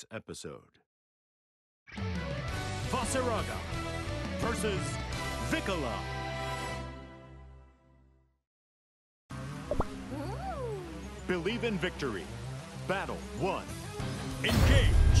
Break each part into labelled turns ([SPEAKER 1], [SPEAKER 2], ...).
[SPEAKER 1] tonight's episode. Vasaraga versus Vikala. Believe in victory. Battle 1. Engage!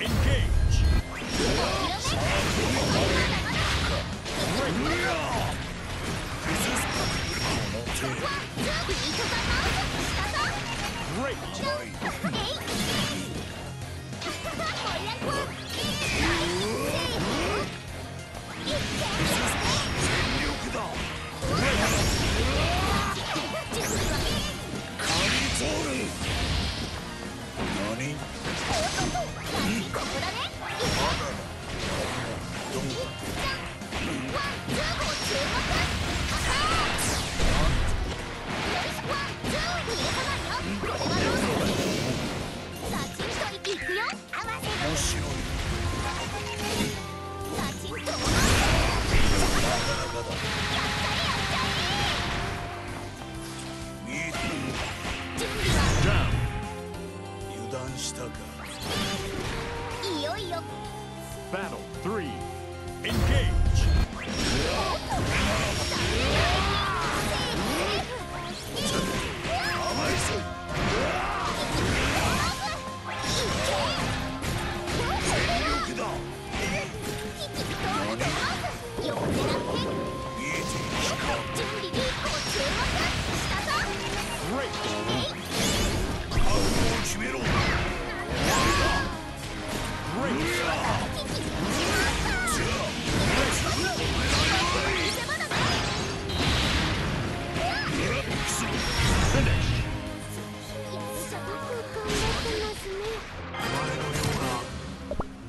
[SPEAKER 2] 何くよ
[SPEAKER 3] 合わ
[SPEAKER 2] せいよいよ
[SPEAKER 1] Battle 3 Engage!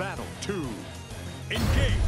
[SPEAKER 1] battle two. Engage!